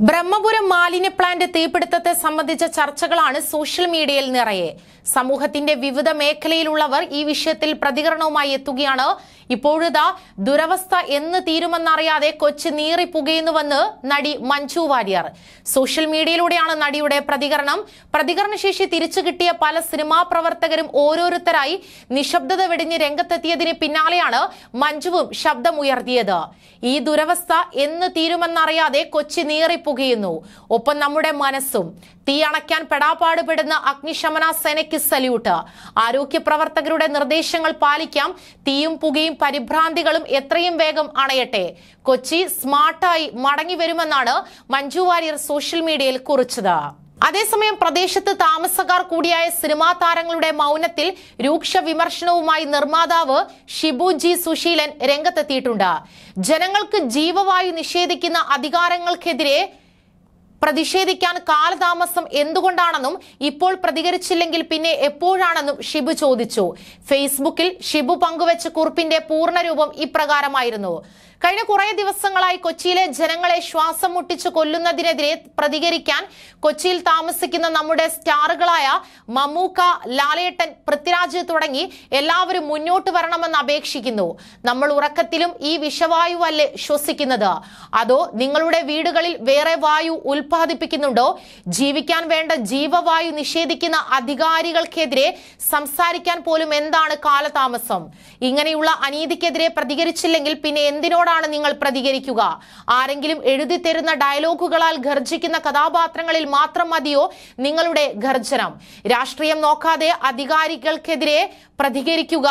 ബ്രഹ്മപുരം മാലിന്യ പ്ലാന്റ് തീപിടുത്തത്തെ സംബന്ധിച്ച ചർച്ചകളാണ് സോഷ്യൽ മീഡിയയിൽ നിറയെ. സമൂഹത്തിന്റെ വിവിധ മേഖലയിലുള്ളവർ ഈ വിഷയത്തിൽ പ്രതികരണവുമായി എത്തുകയാണ്. ഇപ്പോഴിതാ ദുരവസ്ഥ എന്ന് തീരുമെന്നറിയാതെ കൊച്ചി നീറിപ്പുകയുന്നുവെന്ന് നടി മഞ്ജു വാര്യർ. സോഷ്യൽ മീഡിയയിലൂടെയാണ് നടിയുടെ പ്രതികരണം. പ്രതികരണശേഷി തിരിച്ചു കിട്ടിയ പല സിനിമാ പ്രവർത്തകരും ഓരോരുത്തരായി നിശബ്ദത വെടിഞ്ഞ് രംഗത്തെത്തിയതിന് പിന്നാലെയാണ് മഞ്ജുവും ശബ്ദമുയർത്തിയത്. ഈ ദുരവസ്ഥ എന്ന് തീരുമെന്നറിയാതെ കൊച്ചി നീറിപ്പുകയുന്നു ഒപ്പം നമ്മുടെ മനസ്സും തീ അണയ്ക്കാൻ പെടാപ്പാടുപെടുന്ന അഗ്നിശമന സേനയ്ക്ക് സല്യൂട്ട്. ആരോഗ്യ പ്രവർത്തകരുടെ നിർദ്ദേശങ്ങൾ പാലിക്കാം. തീയും പുകയും പരിഭ്രാന്തികളും എത്രയും വേഗം അണയട്ടെ. കൊച്ചി സ്മാർട്ടായി മടങ്ങി വരുമെന്നാണ് മഞ്ജു വാര്യർ സോഷ്യൽ മീഡിയയിൽ കുറിച്ചത്. അതേസമയം പ്രദേശത്ത് താമസക്കാർ കൂടിയായ സിനിമാ താരങ്ങളുടെ മൗനത്തിൽ രൂക്ഷ വിമർശനവുമായി നിർമ്മാതാവ് ഷിബു ജി സുശീലൻ രംഗത്തെത്തിയിട്ടുണ്ട്. ജനങ്ങൾക്ക് ജീവവായു നിഷേധിക്കുന്ന അധികാരങ്ങൾക്കെതിരെ പ്രതിഷേധിക്കാൻ കാലതാമസം എന്തുകൊണ്ടാണെന്നും ഇപ്പോൾ പ്രതികരിച്ചില്ലെങ്കിൽ പിന്നെ എപ്പോഴാണെന്നും ഷിബു ചോദിച്ചു. ഫേസ്ബുക്കിൽ ഷിബു പങ്കുവച്ച കുറിപ്പിന്റെ പൂർണരൂപം ഇപ്രകാരമായിരുന്നു. കഴിഞ്ഞ കുറേ ദിവസങ്ങളായി കൊച്ചിയിലെ ജനങ്ങളെ ശ്വാസം മുട്ടിച്ച് കൊല്ലുന്നതിനെതിരെ പ്രതികരിക്കാൻ കൊച്ചിയിൽ താമസിക്കുന്ന നമ്മുടെ സ്റ്റാറുകളായ മമ്മൂക്ക ലാലേട്ടൻ പൃഥ്വിരാജ് തുടങ്ങി എല്ലാവരും മുന്നോട്ട് വരണമെന്ന് അപേക്ഷിക്കുന്നു. നമ്മൾ ഉറക്കത്തിലും ഈ വിഷവായുവല്ലേ ശ്വസിക്കുന്നത്? അതോ നിങ്ങളുടെ വീടുകളിൽ വേറെ വായു ഉൽപ്പാദിപ്പിക്കുന്നുണ്ടോ? ജീവിക്കാൻ വേണ്ട ജീവവായു നിഷേധിക്കുന്ന അധികാരികൾക്കെതിരെ സംസാരിക്കാൻ പോലും എന്താണ് കാലതാമസം? ഇങ്ങനെയുള്ള അനീതിക്കെതിരെ പ്രതികരിച്ചില്ലെങ്കിൽ പിന്നെ എന്തിനോടാണ് നിങ്ങൾ പ്രതികരിക്കുക? ആരെങ്കിലും എഴുതി തരുന്ന ഡയലോഗുകളാൽ ഗർജിക്കുന്ന കഥാപാത്രങ്ങളിൽ മാത്രം മതിയോ നിങ്ങളുടെ ഗർജനം രാഷ്ട്രീയം നോക്കാതെ അധികാരികൾക്കെതിരെ പ്രതികരിക്കുക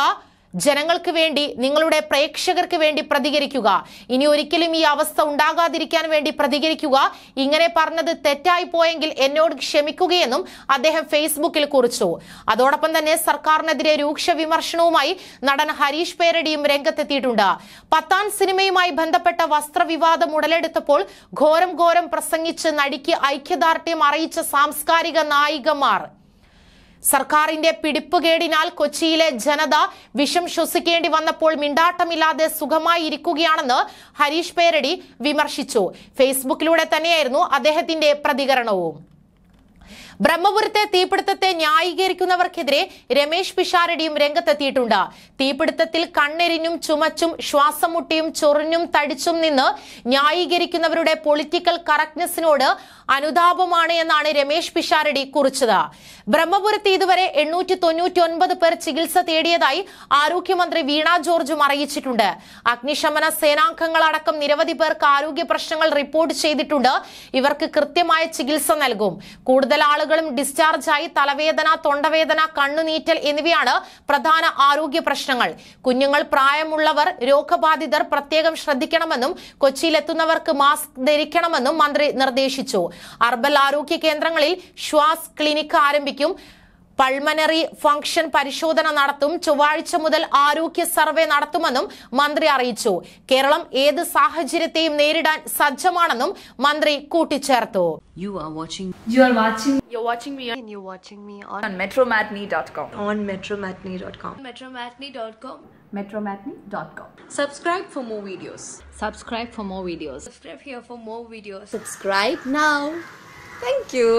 ജനങ്ങൾക്ക് വേണ്ടി നിങ്ങളുടെ പ്രേക്ഷകർക്ക് വേണ്ടി പ്രതികരിക്കുക. ഇനി ഒരിക്കലും ഈ അവസ്ഥ ഉണ്ടാകാതിരിക്കാൻ വേണ്ടി പ്രതികരിക്കുക. ഇങ്ങനെ പറഞ്ഞത് തെറ്റായി പോയെങ്കിൽ എന്നോട് ക്ഷമിക്കുകയെന്നും അദ്ദേഹം ഫേസ്ബുക്കിൽ കുറിച്ചു. അതോടൊപ്പം തന്നെ സർക്കാരിനെതിരെ രൂക്ഷ വിമർശനവുമായി നടൻ ഹരീഷ് പേരടിയും രംഗത്തെത്തിയിട്ടുണ്ട്. പത്താൻ സിനിമയുമായി ബന്ധപ്പെട്ട വസ്ത്രവിവാദം ഉടലെടുത്തപ്പോൾ ഘോരം ഘോരം പ്രസംഗിച്ച് നടിക്ക് ഐക്യദാർഢ്യം അറിയിച്ച സാംസ്കാരിക നായികമാർ. സർക്കാരിന്റെ പിടിപ്പുകേടിനാൽ കൊച്ചിയിലെ ജനത വിഷം ശ്വസിക്കേണ്ടി വന്നപ്പോൾ മിണ്ടാട്ടമില്ലാതെ സുഖമായി ഇരിക്കുകയാണെന്ന് ഹരീഷ് പേരടി വിമർശിച്ചു. ഫേസ്ബുക്കിലൂടെ തന്നെയായിരുന്നു അദ്ദേഹത്തിന്റെ പ്രതികരണവും. ബ്രഹ്മപുരത്തെ തീപിടുത്തത്തെ ന്യായീകരിക്കുന്നവർക്കെതിരെ രമേശ് പിഷാരടിയും രംഗത്തെത്തിയിട്ടുണ്ട്. തീപിടുത്തത്തിൽ കണ്ണെരിഞ്ഞും ചുമച്ചും ശ്വാസം മുട്ടിയും ചൊറിഞ്ഞും തടിച്ചും നിന്ന് ന്യായീകരിക്കുന്നവരുടെ പൊളിറ്റിക്കൽ കറക്റ്റ്നെസ്സിനോട് അനുതാപമാണ് എന്നാണ് രമേശ് പിഷാരടി കുറിച്ചത്. ബ്രഹ്മപുരത്ത് ഇതുവരെ എണ്ണൂറ്റി തൊണ്ണൂറ്റി ഒൻപത് പേർ ചികിത്സ തേടിയതായി ആരോഗ്യമന്ത്രി വീണ ജോർജും അറിയിച്ചിട്ടുണ്ട്. അഗ്നിശമന സേനാംഗങ്ങളടക്കം നിരവധി പേർക്ക് ആരോഗ്യ പ്രശ്നങ്ങൾ റിപ്പോർട്ട് ചെയ്തിട്ടുണ്ട്. ഇവർക്ക് കൃത്യമായ ചികിത്സ നൽകും. കൂടുതൽ ആളുകളും ഡിസ്ചാർജായി തലവേദന തൊണ്ടവേദന കണ്ണുനീറ്റൽ എന്നിവയാണ് പ്രധാന ആരോഗ്യ പ്രശ്നങ്ങൾ. കുഞ്ഞുങ്ങൾ പ്രായമുള്ളവർ രോഗബാധിതർ പ്രത്യേകം ശ്രദ്ധിക്കണമെന്നും കൊച്ചിയിലെത്തുന്നവർക്ക് മാസ്ക് ധരിക്കണമെന്നും മന്ത്രി നിർദ്ദേശിച്ചു. അർബൽ ആരോഗ്യ കേന്ദ്രങ്ങളിൽ ശ്വാസ് ക്ലിനിക് ആരംഭിക്കും. പൾമനറി ഫംഗ്ഷൻ പരിശോധന നടത്തും ചൊവ്വാഴ്ച മുതൽ ആരോഗ്യ സർവേ നടത്തുമെന്നും മന്ത്രി അറിയിച്ചു കേരളം ഏത് സാഹചര്യത്തെയും നേരിടാൻ സജ്ജമാണെന്നും മന്ത്രി കൂട്ടിച്ചേർത്തു You are watching You are watching You're watching me and you're watching me on, on metromatney.com. on metromatney.com. metromatney.com. Metromatney.com. Subscribe for more videos. subscribe for more videos. Subscribe here for more videos. Subscribe now. Thank you.